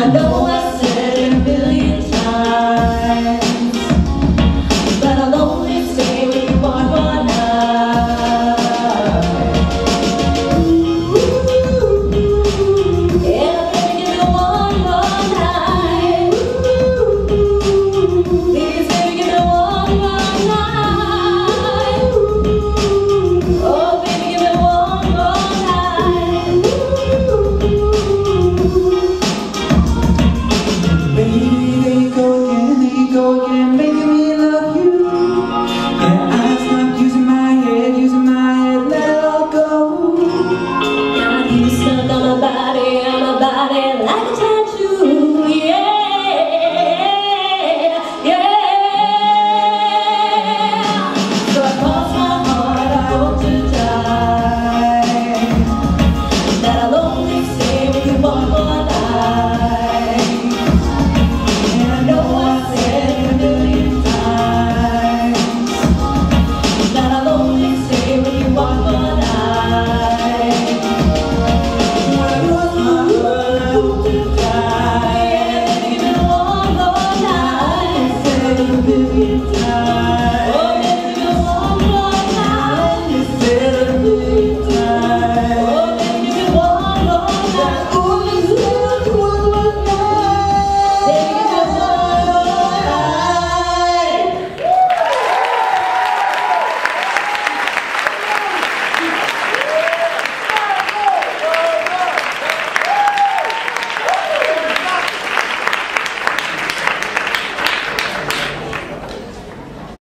I know